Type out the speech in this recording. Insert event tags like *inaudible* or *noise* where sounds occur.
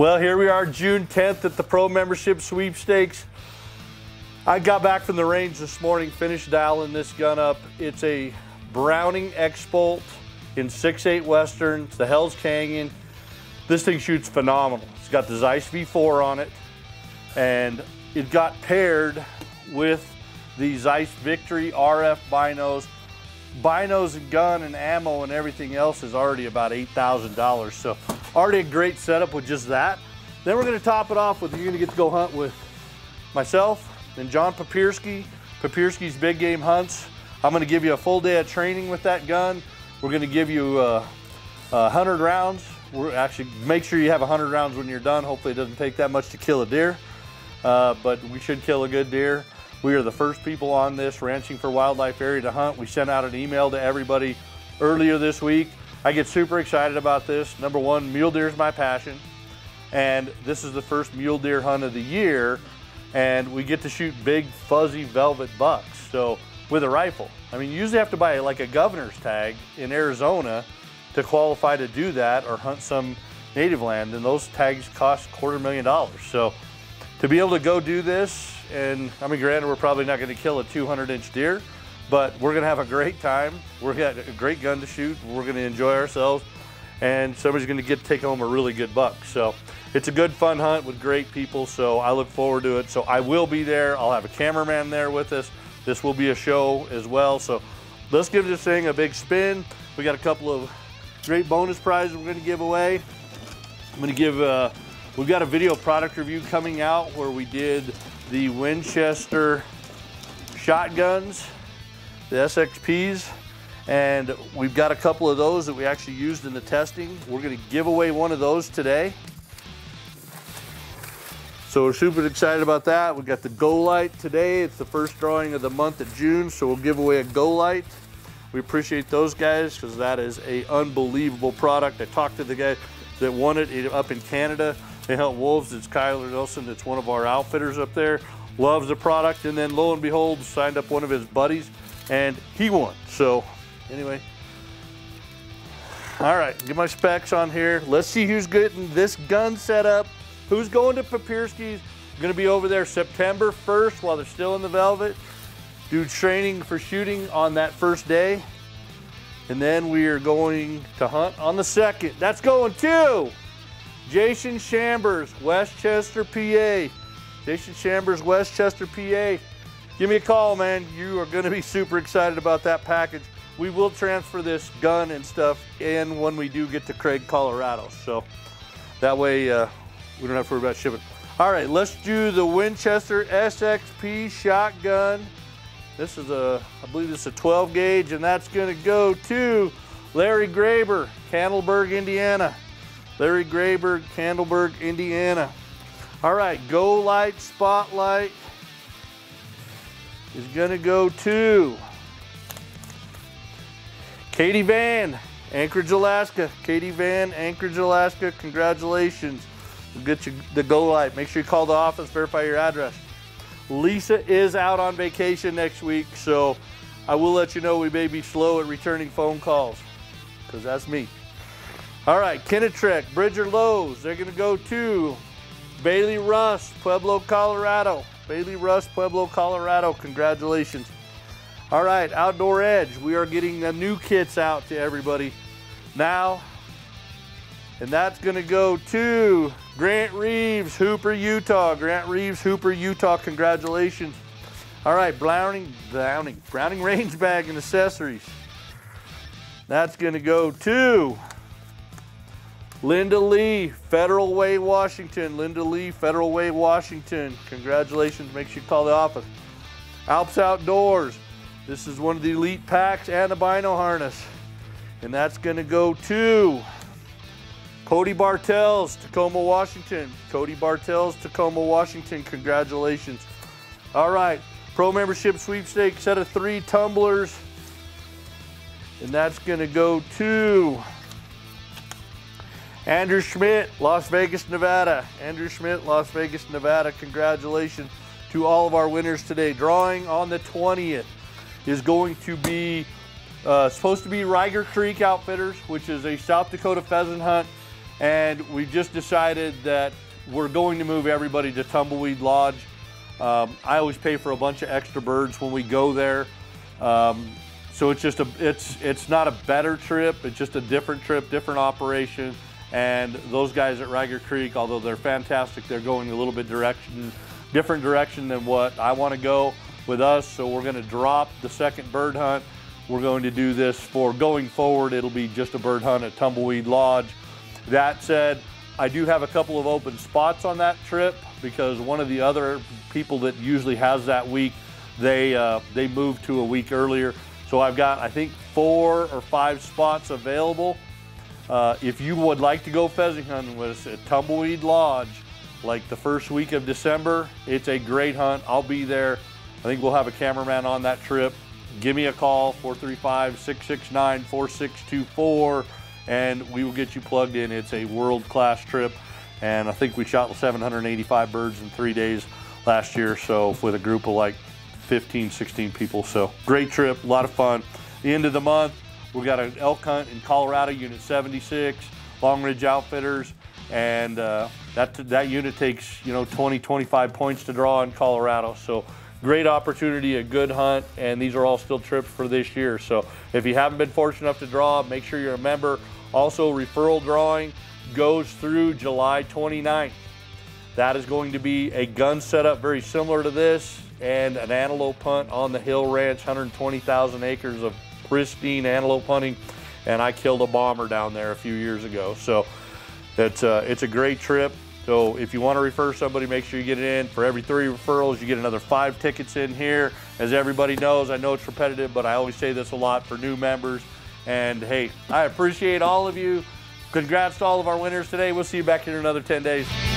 Well, here we are, June 10th at the Pro Membership Sweepstakes. I got back from the range this morning, finished dialing this gun up. It's a Browning X-Bolt in 6.8 Western. It's the Hell's Canyon. This thing shoots phenomenal. It's got the Zeiss V4 on it, and it got paired with the Zeiss Victory RF binos. Binos and gun and ammo and everything else is already about $8,000. So already a great setup with just that. Then we're gonna top it off with, you're gonna get to go hunt with myself and John Papirski, Papirski's Big Game Hunts. I'm gonna give you a full day of training with that gun. We're gonna give you uh, 100 rounds. We're actually, make sure you have 100 rounds when you're done. Hopefully it doesn't take that much to kill a deer, uh, but we should kill a good deer. We are the first people on this Ranching for Wildlife area to hunt. We sent out an email to everybody earlier this week. I get super excited about this. Number one, mule deer is my passion. And this is the first mule deer hunt of the year. And we get to shoot big, fuzzy velvet bucks. So with a rifle. I mean, you usually have to buy like a governor's tag in Arizona to qualify to do that or hunt some native land. And those tags cost quarter million dollars. So to be able to go do this and I mean, granted, we're probably not going to kill a 200 inch deer, but we're going to have a great time. We're got a great gun to shoot. We're going to enjoy ourselves, and somebody's going to get to take home a really good buck. So it's a good, fun hunt with great people. So I look forward to it. So I will be there. I'll have a cameraman there with us. This will be a show as well. So let's give this thing a big spin. We got a couple of great bonus prizes we're going to give away. I'm going to give. Uh, we've got a video product review coming out where we did the Winchester shotguns, the SXPs, and we've got a couple of those that we actually used in the testing. We're gonna give away one of those today. So we're super excited about that. We've got the Golight today. It's the first drawing of the month of June, so we'll give away a Golight. We appreciate those guys because that is a unbelievable product. I talked to the guy that won it up in Canada. They hunt wolves. It's Kyler Nelson. It's one of our outfitters up there. Loves the product. And then lo and behold, signed up one of his buddies and he won. So anyway, all right, get my specs on here. Let's see who's getting this gun set up. Who's going to Papirski's? Going to be over there September 1st while they're still in the Velvet. Do training for shooting on that first day. And then we are going to hunt on the second. That's going to Jason Chambers, Westchester, PA. Jason Chambers, Westchester, PA. Give me a call, man. You are going to be super excited about that package. We will transfer this gun and stuff in when we do get to Craig, Colorado. So that way uh, we don't have to worry about shipping. All right, let's do the Winchester SXP shotgun. This is a, I believe this is a 12 gauge, and that's going to go to Larry Graber, Candleberg, Indiana. Larry Graber, Candleberg, Indiana. All right, Golight, Spotlight is gonna go to Katie Van, Anchorage, Alaska. Katie Van, Anchorage, Alaska, congratulations. We'll get you the Golight. Make sure you call the office, verify your address. Lisa is out on vacation next week, so I will let you know we may be slow at returning phone calls, because that's me. All right, Kenetrek, Bridger Lows, they're gonna go to Bailey Russ, Pueblo, Colorado. Bailey Russ, Pueblo, Colorado, congratulations. All right, Outdoor Edge, we are getting the new kits out to everybody now. And that's gonna go to Grant Reeves, Hooper, Utah. Grant Reeves, Hooper, Utah, congratulations. All right, Browning, Browning, Browning *laughs* range bag and accessories. That's gonna go to Linda Lee, Federal Way, Washington. Linda Lee, Federal Way, Washington. Congratulations. Make sure you call the office. Alps Outdoors. This is one of the elite packs and a bino harness. And that's going to go to Cody Bartels, Tacoma, Washington. Cody Bartels, Tacoma, Washington. Congratulations. All right. Pro membership sweepstakes set of three tumblers. And that's going to go to Andrew Schmidt, Las Vegas, Nevada. Andrew Schmidt, Las Vegas, Nevada. Congratulations to all of our winners today. Drawing on the 20th is going to be uh, supposed to be Ryger Creek Outfitters, which is a South Dakota pheasant hunt. And we just decided that we're going to move everybody to Tumbleweed Lodge. Um, I always pay for a bunch of extra birds when we go there. Um, so it's just a, it's, it's not a better trip. It's just a different trip, different operation. And those guys at Ryger Creek, although they're fantastic, they're going a little bit direction, different direction than what I want to go with us. So we're going to drop the second bird hunt. We're going to do this for going forward. It'll be just a bird hunt at Tumbleweed Lodge. That said, I do have a couple of open spots on that trip because one of the other people that usually has that week, they uh, they moved to a week earlier. So I've got I think four or five spots available. Uh, if you would like to go pheasant hunting with us at Tumbleweed Lodge, like the first week of December, it's a great hunt. I'll be there. I think we'll have a cameraman on that trip. Give me a call, 435-669-4624, and we will get you plugged in. It's a world-class trip, and I think we shot 785 birds in three days last year, so with a group of like 15, 16 people. So great trip, a lot of fun. The end of the month, we got an elk hunt in Colorado, Unit 76, Long Ridge Outfitters, and uh, that, that unit takes, you know, 20, 25 points to draw in Colorado. So great opportunity, a good hunt, and these are all still trips for this year. So if you haven't been fortunate enough to draw, make sure you're a member. Also, referral drawing goes through July 29th. That is going to be a gun setup very similar to this and an antelope hunt on the Hill Ranch, 120,000 acres of pristine antelope hunting. And I killed a bomber down there a few years ago. So it's, uh, it's a great trip. So if you want to refer somebody, make sure you get it in. For every three referrals, you get another five tickets in here. As everybody knows, I know it's repetitive, but I always say this a lot for new members. And hey, I appreciate all of you. Congrats to all of our winners today. We'll see you back here in another 10 days.